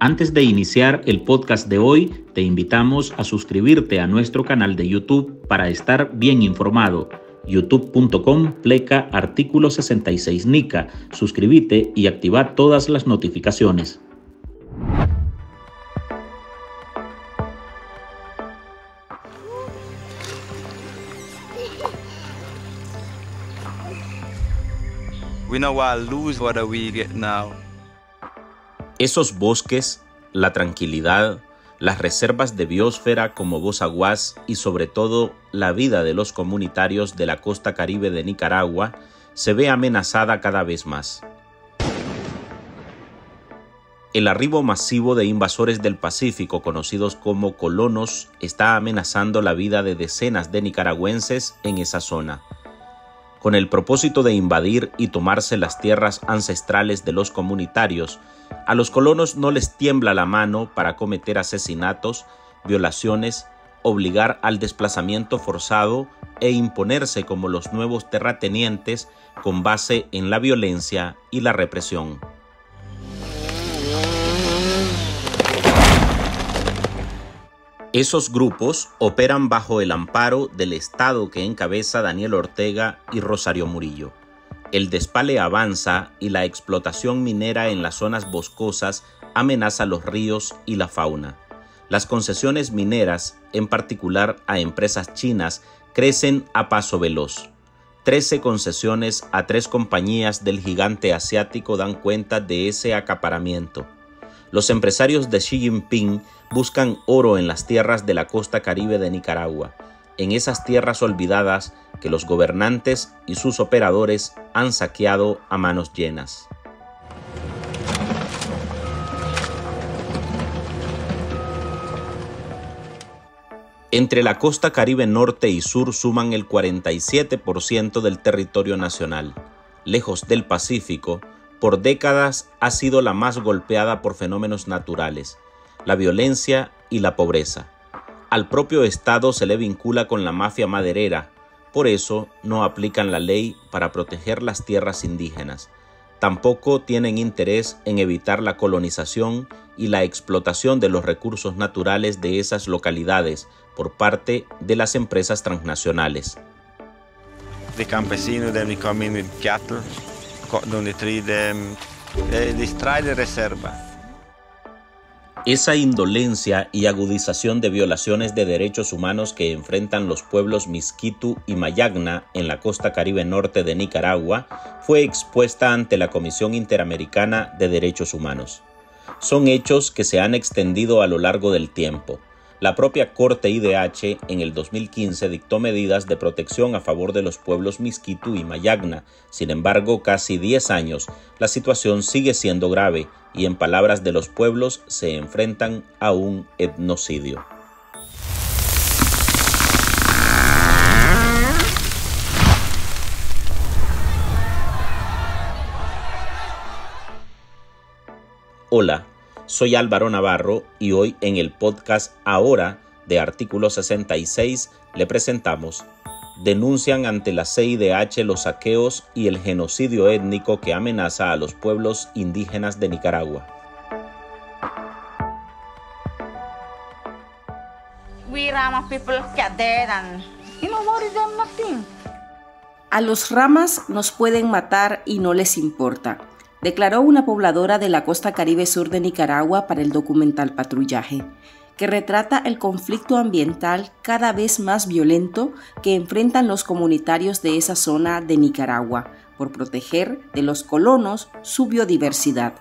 Antes de iniciar el podcast de hoy, te invitamos a suscribirte a nuestro canal de YouTube para estar bien informado. youtube.com pleca artículo 66 NICA. Suscríbete y activa todas las notificaciones. We know lose what we get now. Esos bosques, la tranquilidad, las reservas de biosfera como Bozaguas y sobre todo la vida de los comunitarios de la costa caribe de Nicaragua se ve amenazada cada vez más. El arribo masivo de invasores del Pacífico conocidos como colonos está amenazando la vida de decenas de nicaragüenses en esa zona con el propósito de invadir y tomarse las tierras ancestrales de los comunitarios, a los colonos no les tiembla la mano para cometer asesinatos, violaciones, obligar al desplazamiento forzado e imponerse como los nuevos terratenientes con base en la violencia y la represión. Esos grupos operan bajo el amparo del Estado que encabeza Daniel Ortega y Rosario Murillo. El despale avanza y la explotación minera en las zonas boscosas amenaza los ríos y la fauna. Las concesiones mineras, en particular a empresas chinas, crecen a paso veloz. Trece concesiones a tres compañías del gigante asiático dan cuenta de ese acaparamiento. Los empresarios de Xi Jinping buscan oro en las tierras de la costa caribe de Nicaragua, en esas tierras olvidadas que los gobernantes y sus operadores han saqueado a manos llenas. Entre la costa caribe norte y sur suman el 47% del territorio nacional. Lejos del Pacífico, por décadas ha sido la más golpeada por fenómenos naturales, la violencia y la pobreza. Al propio Estado se le vincula con la mafia maderera, por eso no aplican la ley para proteger las tierras indígenas. Tampoco tienen interés en evitar la colonización y la explotación de los recursos naturales de esas localidades por parte de las empresas transnacionales. De campesinos deben comer cattle donde distrae de reserva. Esa indolencia y agudización de violaciones de derechos humanos que enfrentan los pueblos Misquitu y Mayagna en la costa caribe norte de Nicaragua fue expuesta ante la Comisión Interamericana de Derechos Humanos. Son hechos que se han extendido a lo largo del tiempo, la propia Corte IDH en el 2015 dictó medidas de protección a favor de los pueblos Misquitu y Mayagna. Sin embargo, casi 10 años, la situación sigue siendo grave y en palabras de los pueblos se enfrentan a un etnocidio. Hola, soy Álvaro Navarro y hoy en el podcast Ahora de Artículo 66 le presentamos Denuncian ante la CIDH los saqueos y el genocidio étnico que amenaza a los pueblos indígenas de Nicaragua. A los ramas nos pueden matar y no les importa declaró una pobladora de la costa caribe sur de Nicaragua para el documental Patrullaje, que retrata el conflicto ambiental cada vez más violento que enfrentan los comunitarios de esa zona de Nicaragua por proteger de los colonos su biodiversidad.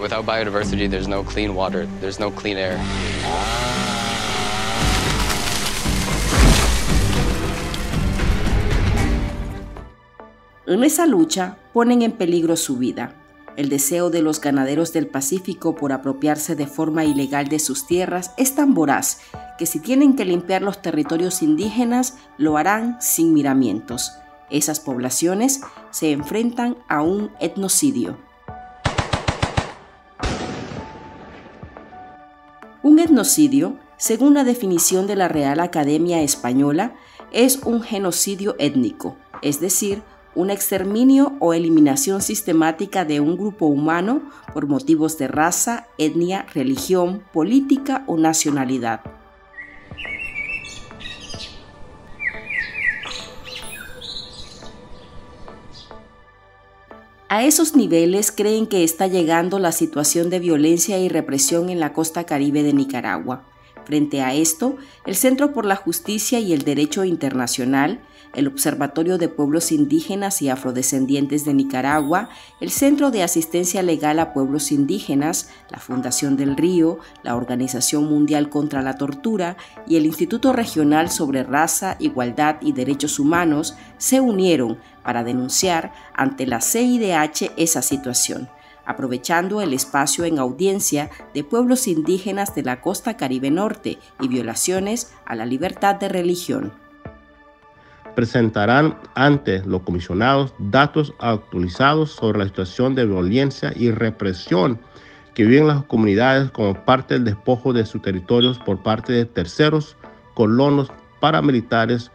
Without biodiversity, there's no clean water, there's no clean air. En esa lucha ponen en peligro su vida. El deseo de los ganaderos del Pacífico por apropiarse de forma ilegal de sus tierras es tan voraz que si tienen que limpiar los territorios indígenas, lo harán sin miramientos. Esas poblaciones se enfrentan a un etnocidio. Un etnocidio, según la definición de la Real Academia Española, es un genocidio étnico, es decir, un exterminio o eliminación sistemática de un grupo humano por motivos de raza, etnia, religión, política o nacionalidad. A esos niveles creen que está llegando la situación de violencia y represión en la costa caribe de Nicaragua. Frente a esto, el Centro por la Justicia y el Derecho Internacional, el Observatorio de Pueblos Indígenas y Afrodescendientes de Nicaragua, el Centro de Asistencia Legal a Pueblos Indígenas, la Fundación del Río, la Organización Mundial contra la Tortura y el Instituto Regional sobre Raza, Igualdad y Derechos Humanos se unieron para denunciar ante la CIDH esa situación aprovechando el espacio en audiencia de pueblos indígenas de la costa caribe norte y violaciones a la libertad de religión. Presentarán ante los comisionados datos actualizados sobre la situación de violencia y represión que viven las comunidades como parte del despojo de sus territorios por parte de terceros colonos paramilitares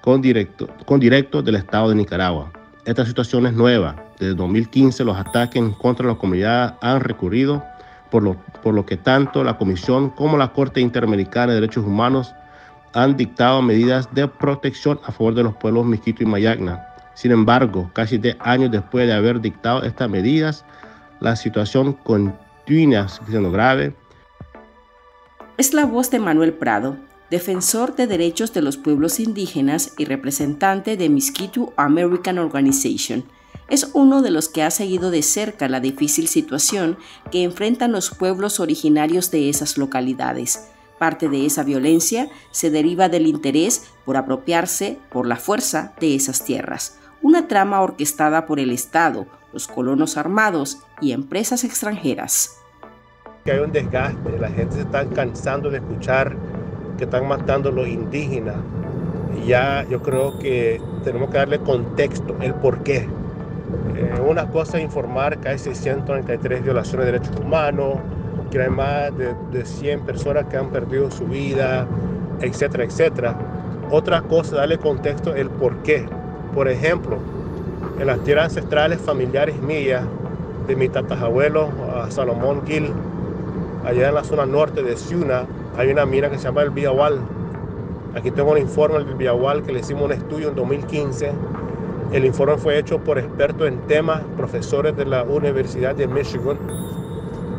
con directo, con directo del Estado de Nicaragua. Esta situación es nueva, desde 2015 los ataques contra la comunidad han recurrido, por lo, por lo que tanto la Comisión como la Corte Interamericana de Derechos Humanos han dictado medidas de protección a favor de los pueblos Misquito y Mayagna. Sin embargo, casi 10 años después de haber dictado estas medidas, la situación continúa siendo grave. Es la voz de Manuel Prado, defensor de derechos de los pueblos indígenas y representante de Miskitu American Organization es uno de los que ha seguido de cerca la difícil situación que enfrentan los pueblos originarios de esas localidades. Parte de esa violencia se deriva del interés por apropiarse por la fuerza de esas tierras, una trama orquestada por el Estado, los colonos armados y empresas extranjeras. hay un desgaste, la gente se está cansando de escuchar que están matando a los indígenas. Ya yo creo que tenemos que darle contexto, el por qué. Eh, una cosa es informar que hay 633 violaciones de derechos humanos, que hay más de, de 100 personas que han perdido su vida, etcétera, etcétera. Otra cosa, darle contexto el por qué. Por ejemplo, en las tierras ancestrales familiares mías, de mi tatabuelo a Salomón Gil, allá en la zona norte de Ciuna, hay una mina que se llama el Viahual. Aquí tengo un informe del Viahual que le hicimos un estudio en 2015 el informe fue hecho por expertos en temas, profesores de la Universidad de Michigan,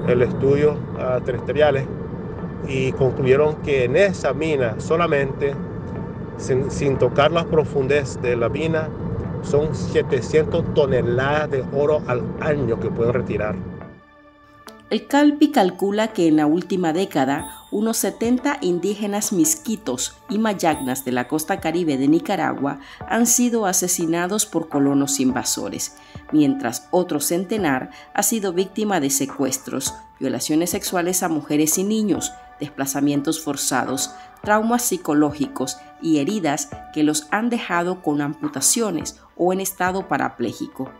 el estudio uh, y concluyeron que en esa mina solamente, sin, sin tocar las profundidades de la mina, son 700 toneladas de oro al año que pueden retirar. El CALPI calcula que en la última década unos 70 indígenas misquitos y mayagnas de la costa caribe de Nicaragua han sido asesinados por colonos invasores, mientras otro centenar ha sido víctima de secuestros, violaciones sexuales a mujeres y niños, desplazamientos forzados, traumas psicológicos y heridas que los han dejado con amputaciones o en estado parapléjico.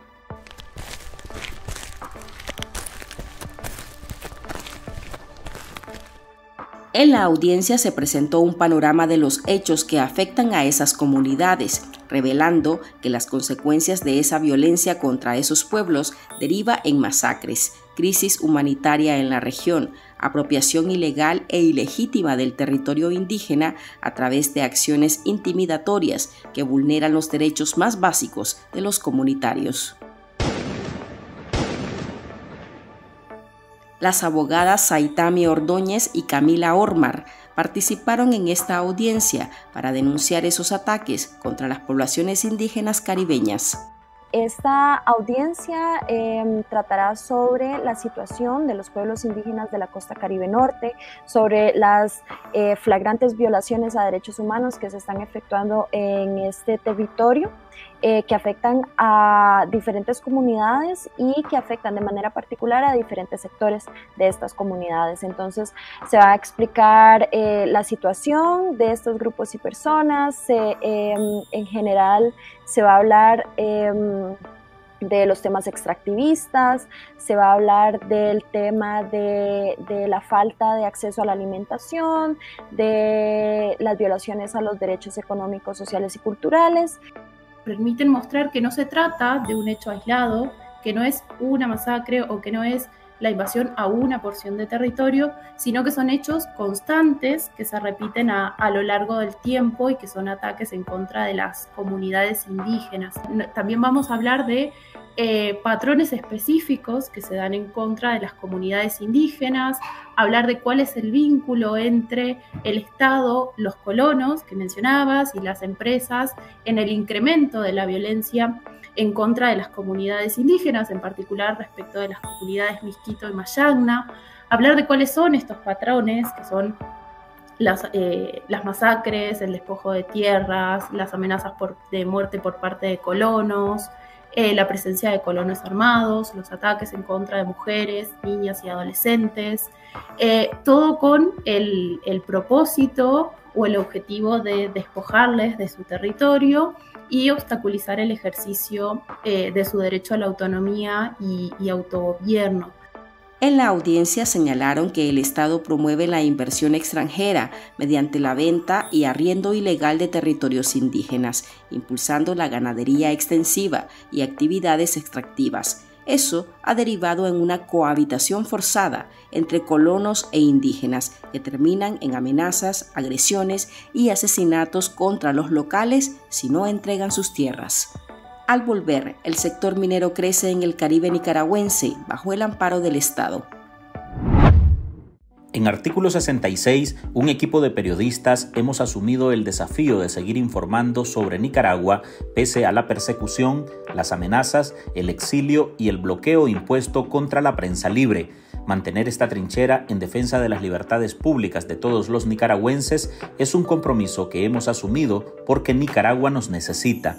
En la audiencia se presentó un panorama de los hechos que afectan a esas comunidades, revelando que las consecuencias de esa violencia contra esos pueblos deriva en masacres, crisis humanitaria en la región, apropiación ilegal e ilegítima del territorio indígena a través de acciones intimidatorias que vulneran los derechos más básicos de los comunitarios. Las abogadas Saitami Ordóñez y Camila Ormar participaron en esta audiencia para denunciar esos ataques contra las poblaciones indígenas caribeñas. Esta audiencia em, tratará sobre la situación de los pueblos indígenas de la costa caribe norte, sobre las eh, flagrantes violaciones a derechos humanos que se están efectuando en este territorio eh, que afectan a diferentes comunidades y que afectan de manera particular a diferentes sectores de estas comunidades. Entonces se va a explicar eh, la situación de estos grupos y personas, em, en general se va a hablar em, de los temas extractivistas, se va a hablar del tema de, de, la falta de acceso a la alimentación, de las violaciones a los derechos económicos, sociales y culturales. Permiten mostrar que no se trata de un hecho aislado, que no es una masacre o que no es la invasión a una porción de territorio, sino que son hechos constantes que se repiten a, lo largo del tiempo y que son ataques en contra de las comunidades indígenas. También vamos a hablar de eh, patrones específicos que se dan en contra de las comunidades indígenas, hablar de cuál es el vínculo entre el Estado, los colonos que mencionabas y las empresas en el incremento de la violencia en contra de las comunidades indígenas, en particular respecto de las comunidades Misquito y Mayagna, hablar de cuáles son estos patrones, que son las, eh, las masacres, el despojo de tierras, las amenazas de muerte por parte de colonos, eh, la presencia de colonos armados, los ataques en contra de mujeres, niñas y adolescentes, eh, todo con el, propósito o el objetivo de despojarles de su territorio y obstaculizar el ejercicio eh, de su derecho a la autonomía y, y autogobierno. En la audiencia señalaron que el Estado promueve la inversión extranjera mediante la venta y arriendo ilegal de territorios indígenas, impulsando la ganadería extensiva y actividades extractivas eso ha derivado en una cohabitación forzada entre colonos e indígenas que terminan en amenazas, agresiones y asesinatos contra los locales si no entregan sus tierras. Al volver, el sector minero crece en el Caribe nicaragüense bajo el amparo del Estado. En artículo 66, un equipo de periodistas hemos asumido el desafío de seguir informando sobre Nicaragua pese a la persecución, las amenazas, el exilio y el bloqueo impuesto contra la prensa libre. Mantener esta trinchera en defensa de las libertades públicas de todos los nicaragüenses es un compromiso que hemos asumido porque Nicaragua nos necesita.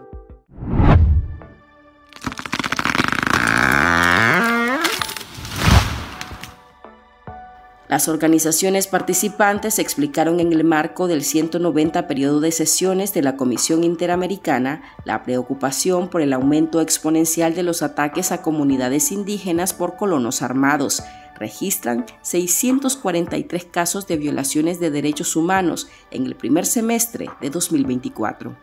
Las organizaciones participantes explicaron en el marco del 190 periodo de sesiones de la Comisión Interamericana la preocupación por el aumento exponencial de los ataques a comunidades indígenas por colonos armados. Registran 643 casos de violaciones de derechos humanos en el primer semestre de 2024.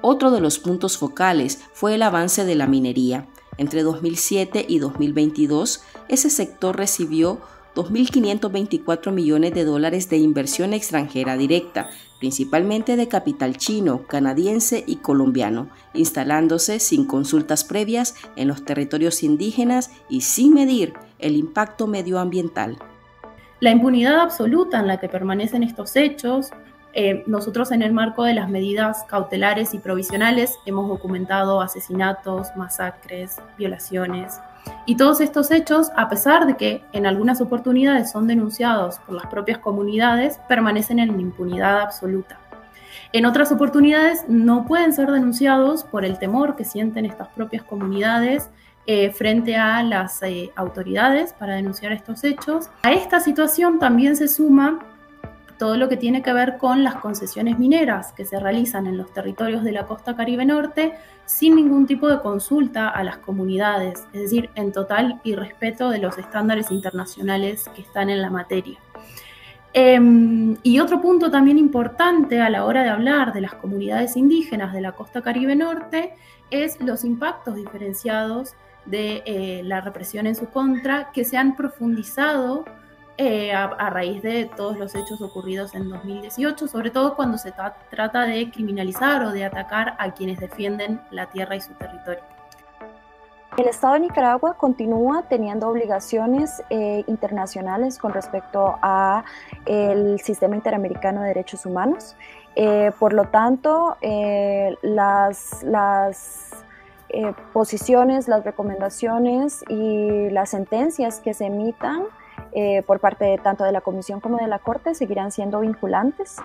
Otro de los puntos focales fue el avance de la minería. Entre 2007 y 2022, ese sector recibió 2.524 millones de dólares de inversión extranjera directa, principalmente de capital chino, canadiense y colombiano, instalándose sin consultas previas en los territorios indígenas y sin medir el impacto medioambiental. La impunidad absoluta en la que permanecen estos hechos, eh, nosotros en el marco de las medidas cautelares y provisionales hemos documentado asesinatos, masacres, violaciones, y todos estos hechos, a pesar de que en algunas oportunidades son denunciados por las propias comunidades, permanecen en impunidad absoluta. En otras oportunidades no pueden ser denunciados por el temor que sienten estas propias comunidades eh, frente a las eh, autoridades para denunciar estos hechos. A esta situación también se suma todo lo que tiene que ver con las concesiones mineras que se realizan en los territorios de la costa caribe norte sin ningún tipo de consulta a las comunidades, es decir, en total irrespeto de los estándares internacionales que están en la materia. Em, y otro punto también importante a la hora de hablar de las comunidades indígenas de la costa caribe norte es los impactos diferenciados de eh, la represión en su contra que se han profundizado eh, a, raíz de todos los hechos ocurridos en 2018, sobre todo cuando se trata de criminalizar o de atacar a quienes defienden la tierra y su territorio. El Estado de Nicaragua continúa teniendo obligaciones eh, internacionales con respecto a el sistema interamericano de derechos humanos. Eh, por lo tanto, las, las posiciones, las recomendaciones y las sentencias que se emitan eh, por parte de, tanto de la Comisión como de la Corte seguirán siendo vinculantes.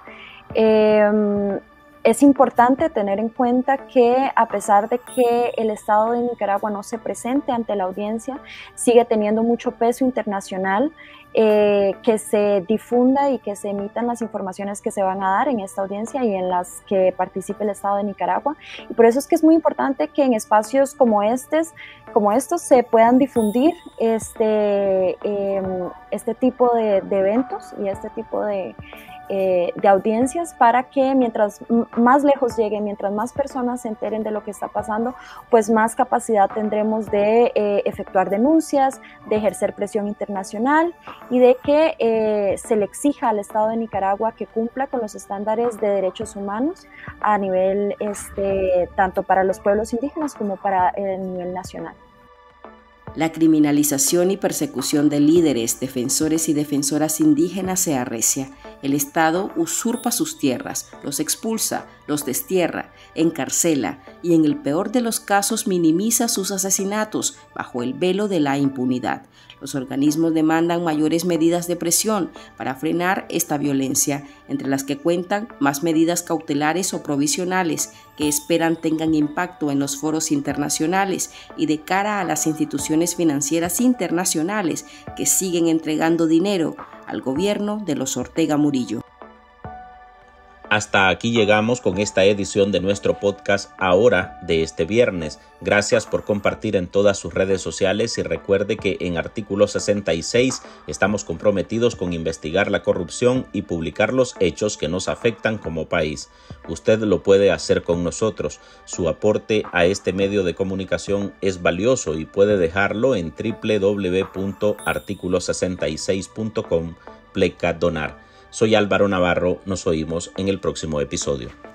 Em, es importante tener en cuenta que a pesar de que el Estado de Nicaragua no se presente ante la audiencia, sigue teniendo mucho peso internacional, eh, que se difunda y que se emitan las informaciones que se van a dar en esta audiencia y en las que participe el Estado de Nicaragua. Y por eso es que es muy importante que en espacios como, estos, como estos se puedan difundir este, em, este tipo de eventos y este tipo de eh, de audiencias para que mientras más lejos llegue, mientras más personas se enteren de lo que está pasando, pues más capacidad tendremos de eh, efectuar denuncias, de ejercer presión internacional y de que eh, se le exija al Estado de Nicaragua que cumpla con los estándares de derechos humanos a nivel este, tanto para los pueblos indígenas como para el nivel nacional. La criminalización y persecución de líderes, defensores y defensoras indígenas se arrecia. El Estado usurpa sus tierras, los expulsa, los destierra, encarcela y en el peor de los casos minimiza sus asesinatos bajo el velo de la impunidad. Los organismos demandan mayores medidas de presión para frenar esta violencia, entre las que cuentan más medidas cautelares o provisionales que esperan tengan impacto en los foros internacionales y de cara a las instituciones financieras internacionales que siguen entregando dinero al gobierno de los Ortega Murillo. Hasta aquí llegamos con esta edición de nuestro podcast ahora de este viernes. Gracias por compartir en todas sus redes sociales y recuerde que en artículo 66 estamos comprometidos con investigar la corrupción y publicar los hechos que nos afectan como país. Usted lo puede hacer con nosotros. Su aporte a este medio de comunicación es valioso y puede dejarlo en www.articulo66.com pleca donar. Soy Álvaro Navarro, nos oímos en el próximo episodio.